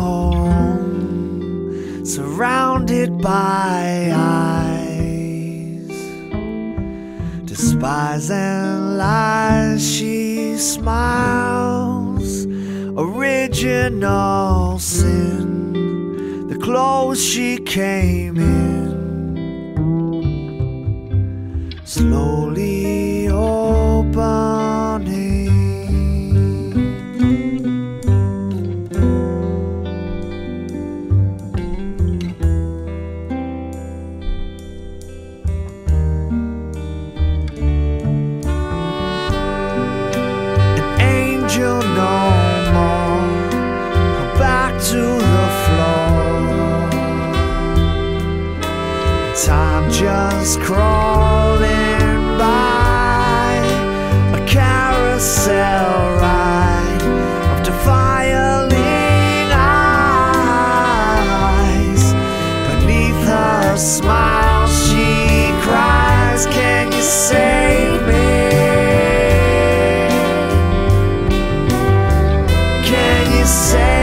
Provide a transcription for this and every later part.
home, surrounded by eyes, despise and lies. She smiles, original sin, the clothes she came in, slowly just crawling by. A carousel ride of defiling eyes. Beneath her smile, she cries, Can you save me? Can you save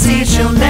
Deceived, she'll